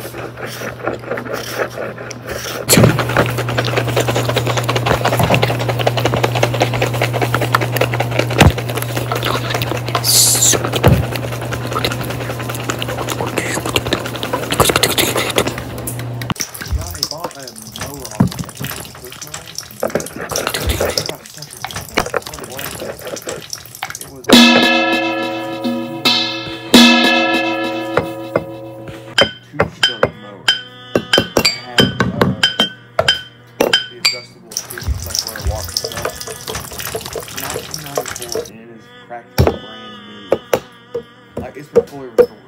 ちょっと待って。1994 and it is practically brand new. Like it's been fully restored.